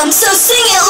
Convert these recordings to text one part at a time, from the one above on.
rhythm, so sing it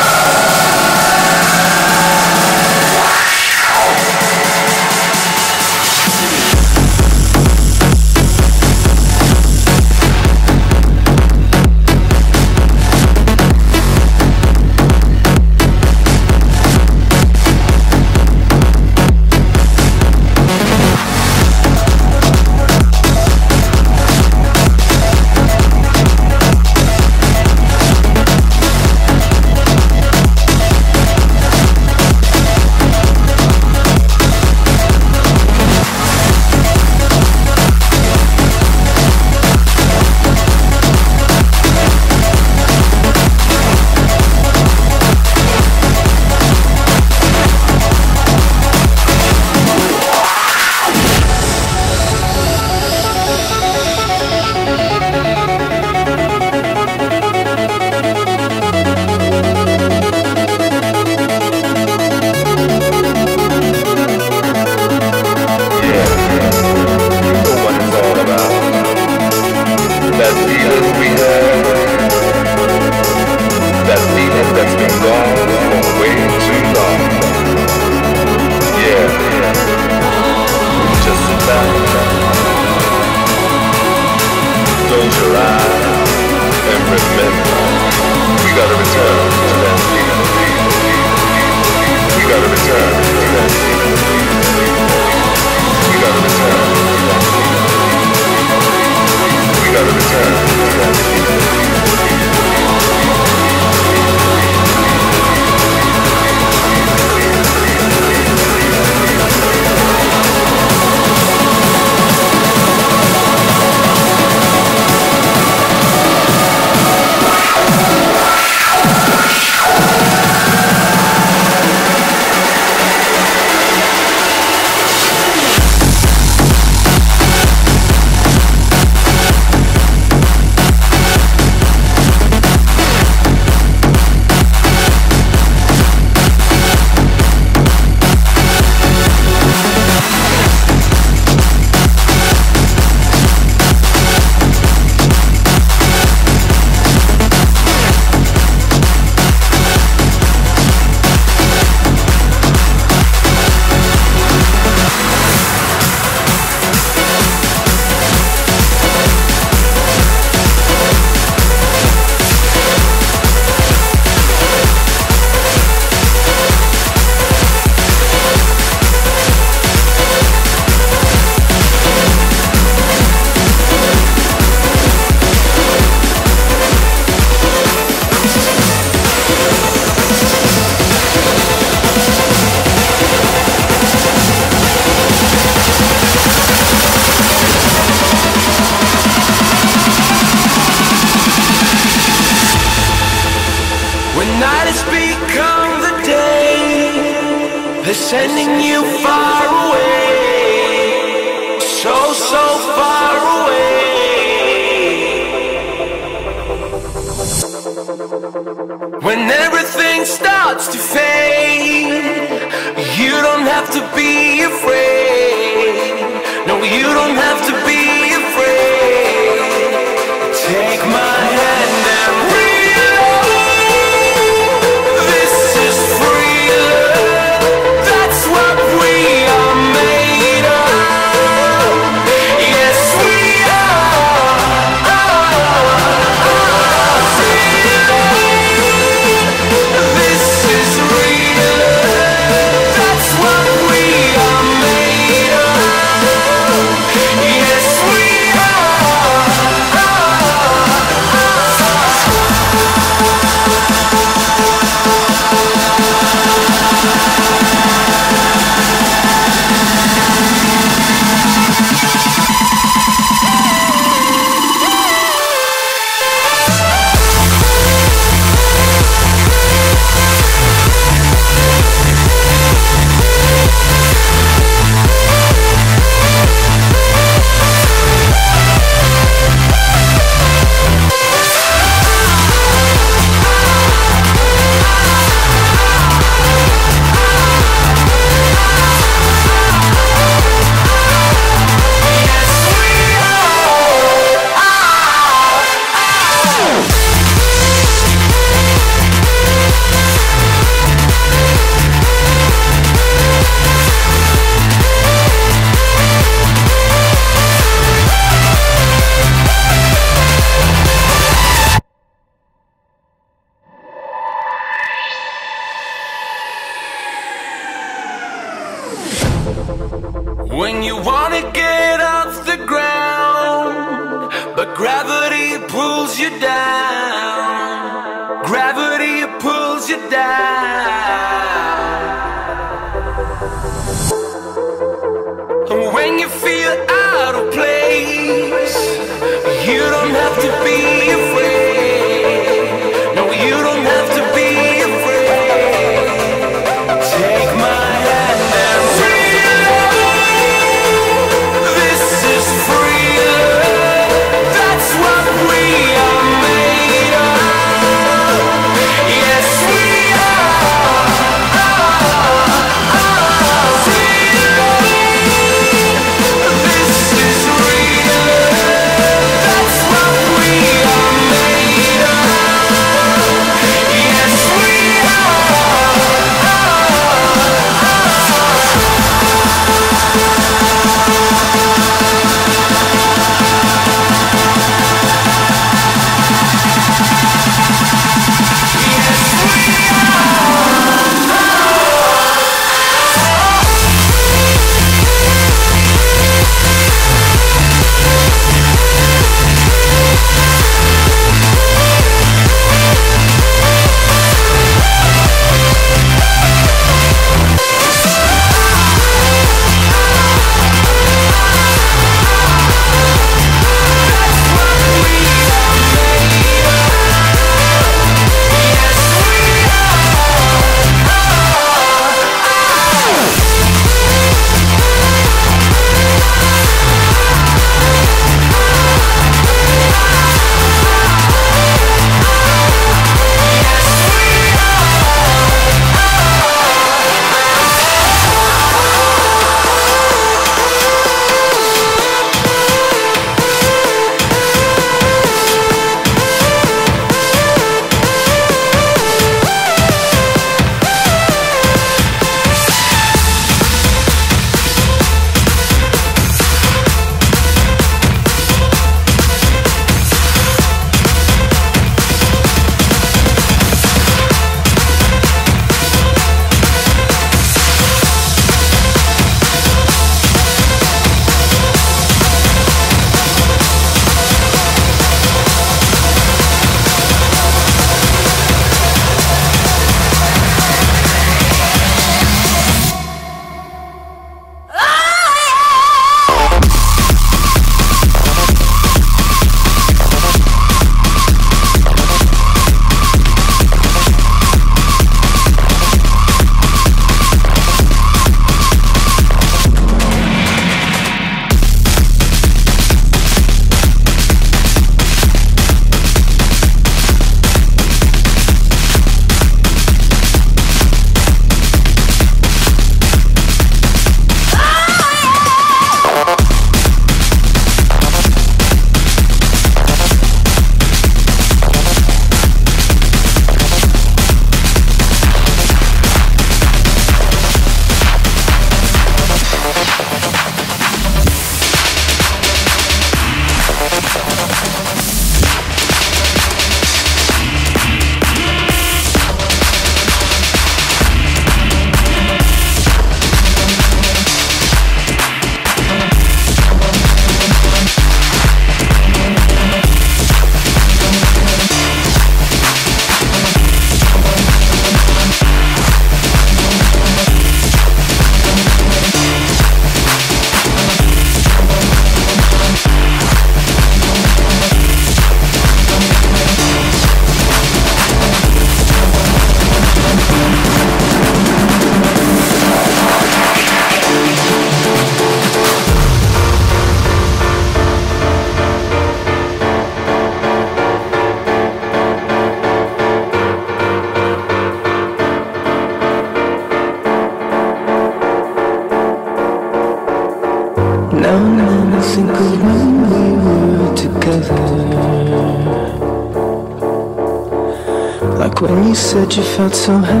you felt so happy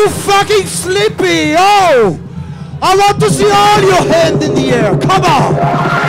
you fucking sleepy? Oh! I want to see all your hands in the air. Come on!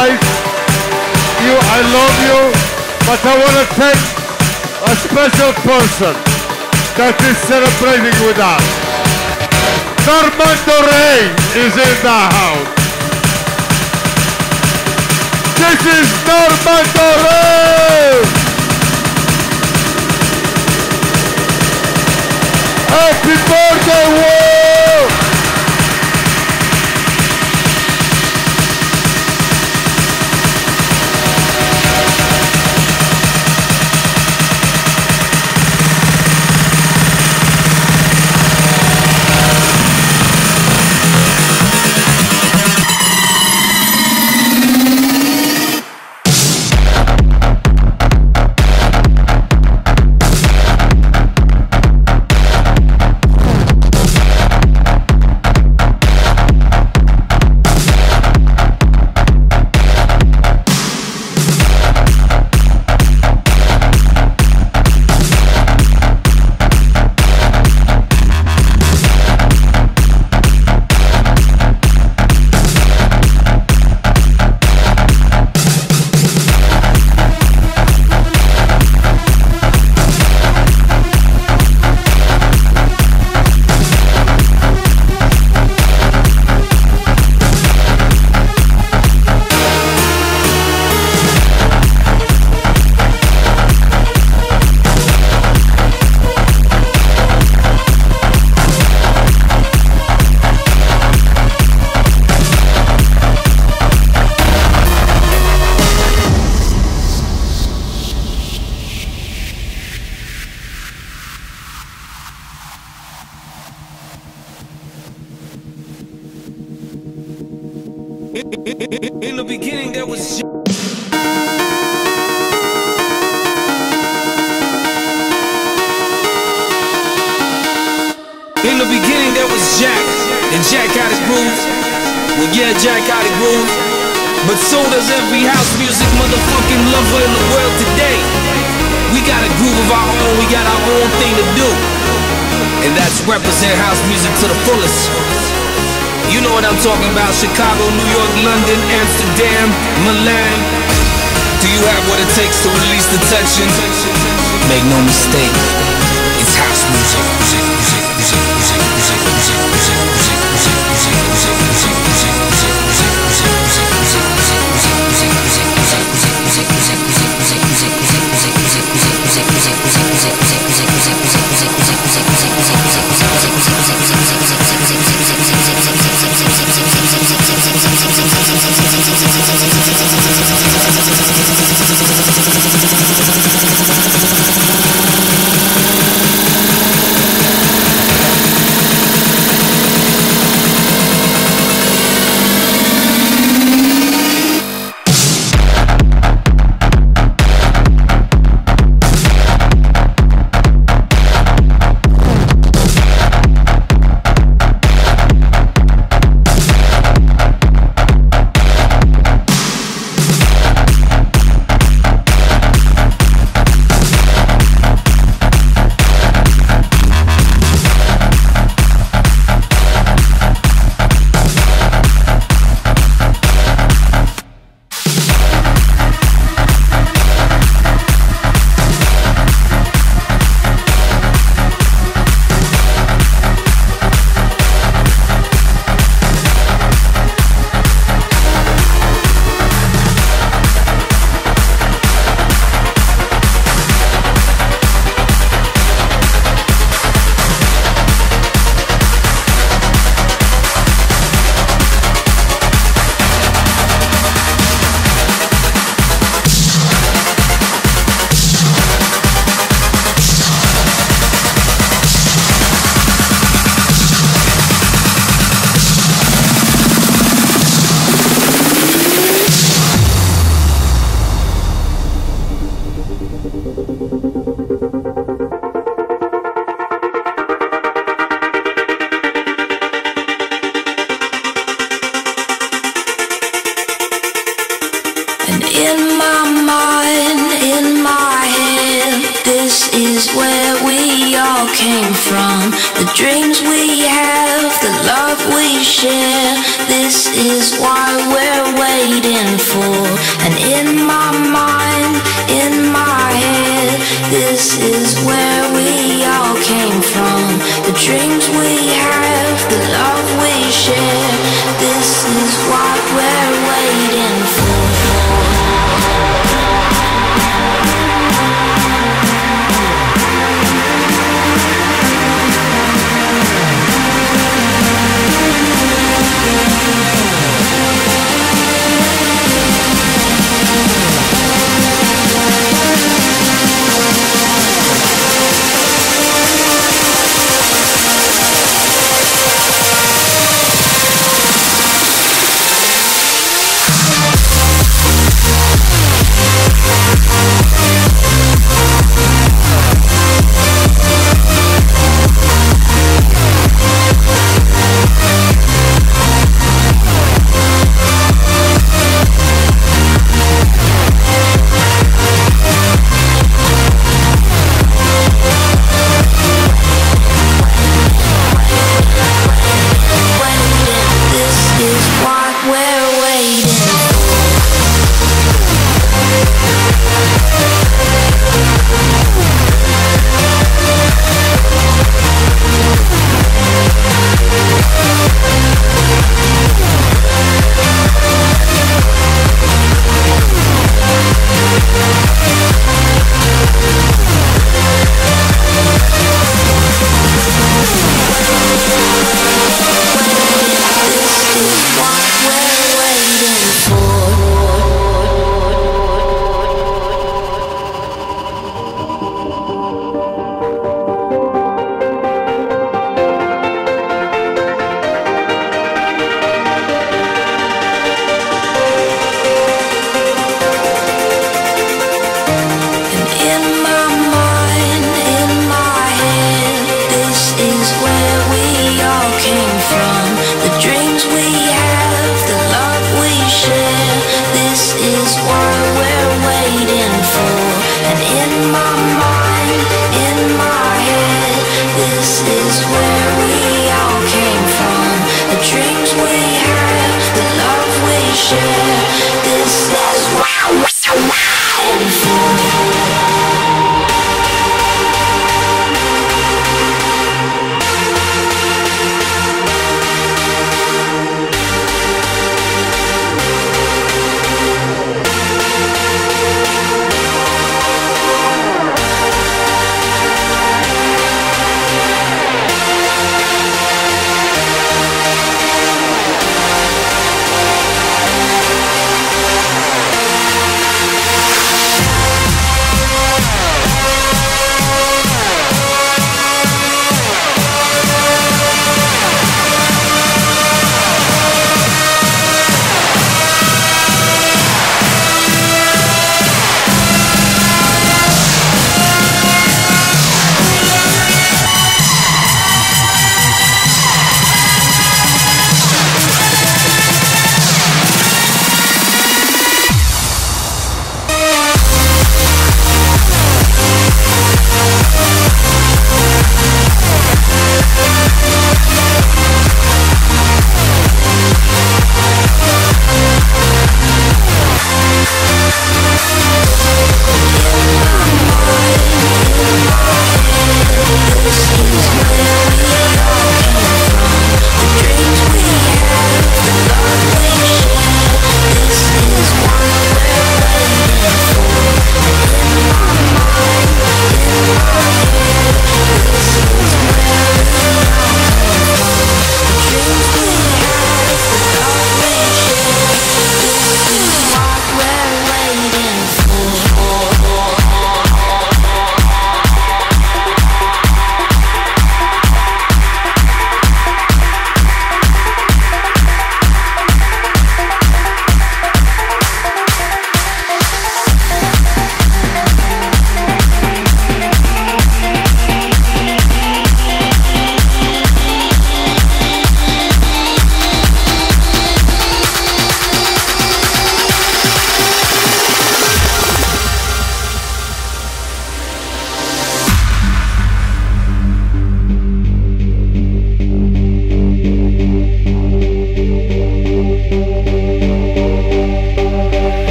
guys. You, I love you, but I want to thank a special person that is celebrating with us. Norman Doray is in the house. This is Norman Doray! Happy birthday, world!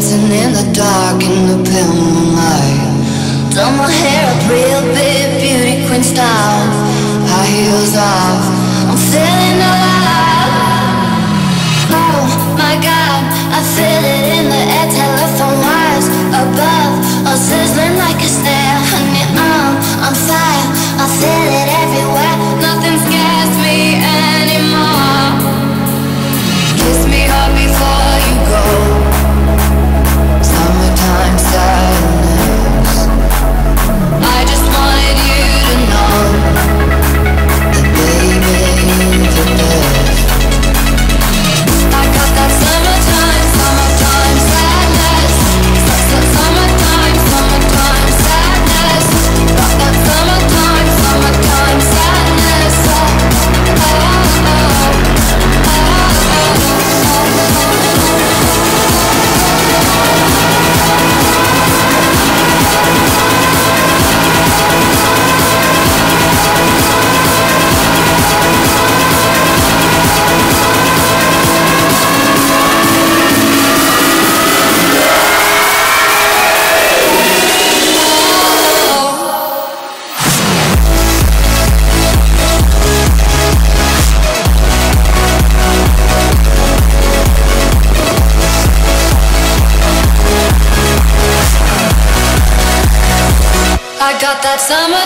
dancing in the dark in the pale moonlight. Done my hair up real big, beauty queen style. High heels off, I'm feeling alive. Oh my God, I feel it. Summer